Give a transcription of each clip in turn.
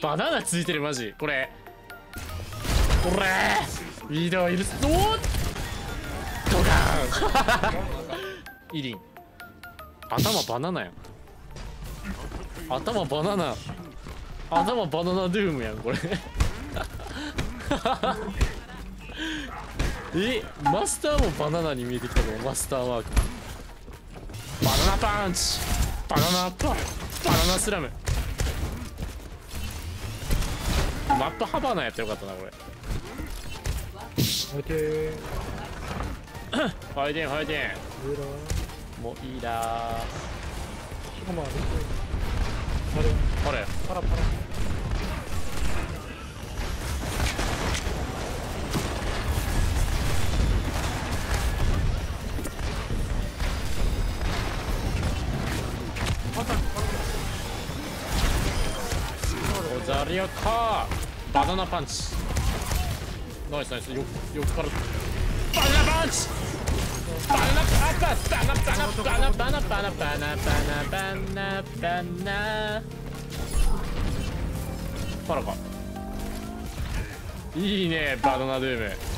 バナナついてるマジ。これ。これ。リーダーいるおっドカン。イリン。頭バナナやん。頭バナナ。頭バナナドゥームやんこれ。えマスターもバナナに見えてきたぞマスターワーク。バナナパンチ。バナナパン。バナナスラム。マップハバナやってよかったなこれ。ファイテンファイテン。もういいな。しかもあれ？パラパラ。おザリアかバナナパンチ。ナイスナイス。よ横から。バナナパンチ。バナナパンチ。バナバナバナバナバナバナバナバナパラかいいねバナナドゥーム。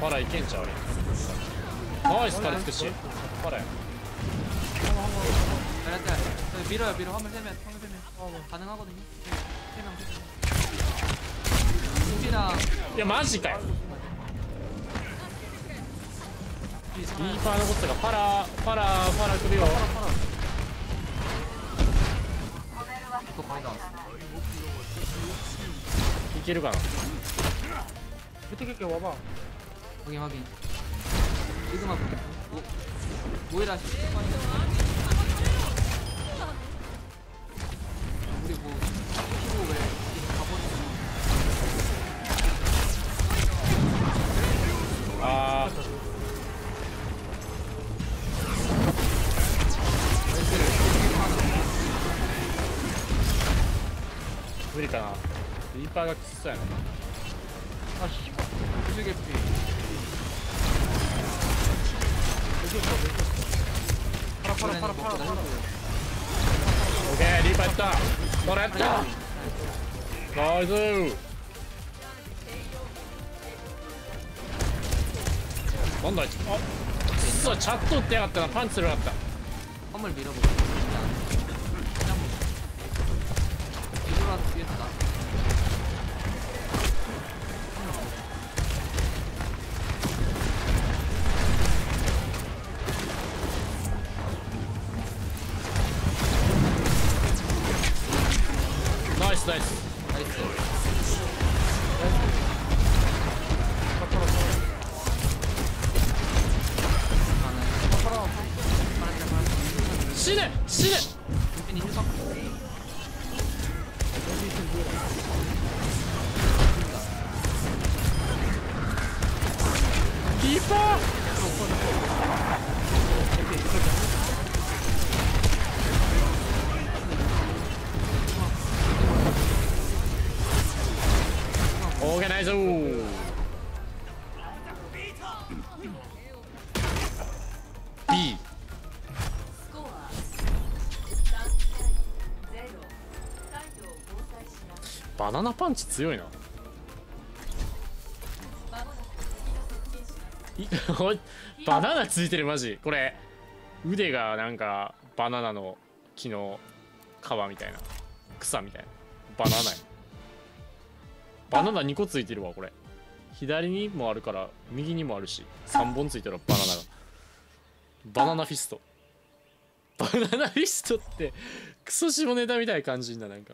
パラいけんちゃう俺ナイスカリつくしパラや 잘했다 저기 밀어요 밀어 화물 세면 화물 세면 가능하거든요 세명 세명 준비랑いやマジか リーパー残ったがパラパラパラ来るよいけるかな？出てけけわばオゲンオゲンイズマ君おおいらしい 아까 기쌤 아 씨발 무지 개피 내줬어 내줬어 파라 파라 파라 파라 파라 오케이 리바했다 너랬다 나이스 뭔다 어? 있어 잣도 때갔다 나 판츠를 갔다 험을 밀어보자 그냥 뒤돌아서 뒤에서 オーケーナイス B バナナパンチ強いな。バナナついてるマジ。これ腕がなんかバナナの木の皮みたいな。草みたいな。バナナや。バナナ2個ついてるわこれ。左にもあるから右にもあるし3本ついてるわバナナが。バナナフィスト。バナナフィストってクソ下ネタみたいな感じんだなんか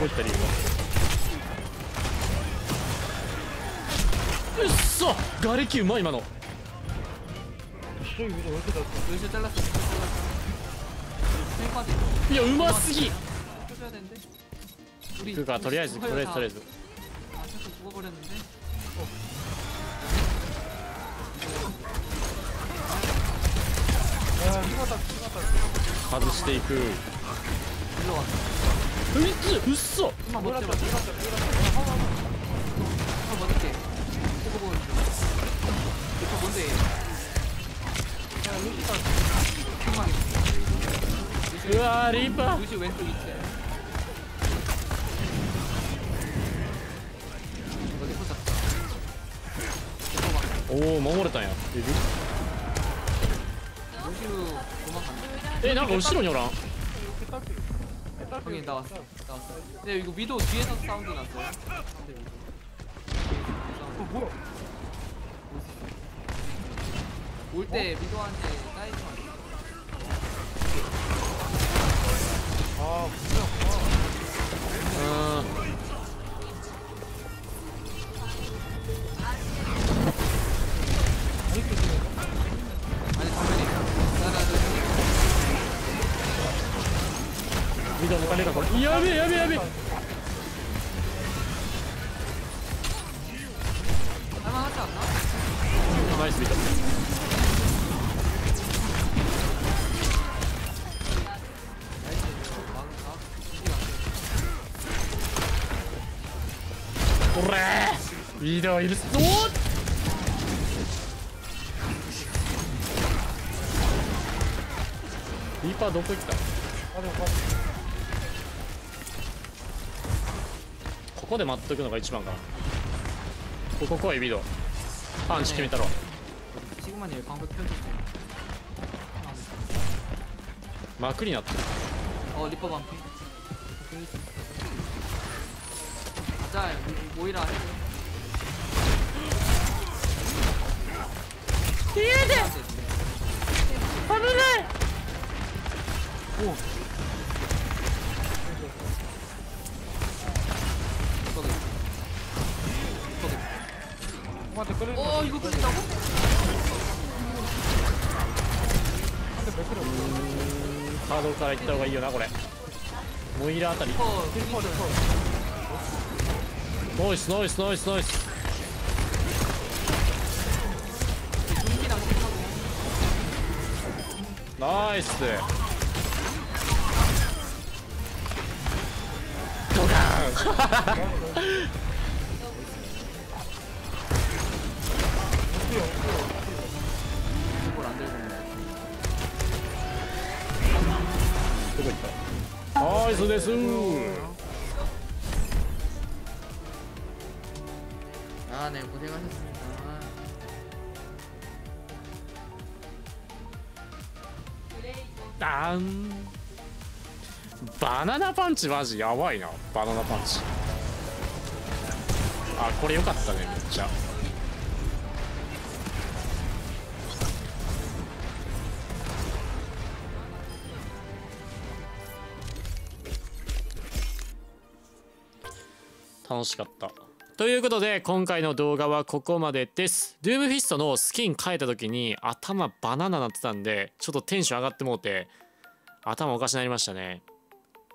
こ行ったりうっそ瓦礫うま今の。いやうますぎ。그かとりあえずとりあえずとりあえず。外していく。うっそ今っうわーリーパー。おお守れたんや。えなんか後ろにおらん？ 형님 나왔어. 나왔어. 근데 이거 위도 뒤에서 사운드 났어요. 근데 위도 어 뭐야? 올때 위도한테 사이즈만 아 분명 見たお金だこれやべえやべえやべえ。ナイス見たこれリー。ダーい。るぞリーパーどこ行った？あでもここで待っとくのが一番かなここ来いビドパンチ決めたろ 지금만 얘 방벽 펴줄게幕になってる 어 리퍼 반피 자 모이라 ハードから行った方がいいよなこれ。モイラあたり。ナイスナイスナイスノイス。ナイス。ドカーンどこ行ったナイスですああねこれがですね。ダンバナナパンチマジやばいな。バナナパンチ。あこれよかったねめっちゃ。楽しかった。ということで今回の動画はここまでです。ドゥームフィストのスキン変えた時に頭バナナなってたんでちょっとテンション上がってもうて頭おかしなりましたね。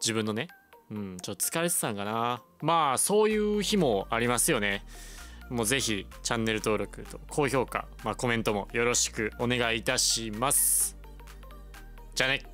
自分のね。うんちょっと疲れてたんかな。まあそういう日もありますよね。もうぜひチャンネル登録と高評価、まあ、コメントもよろしくお願いいたします。じゃあね。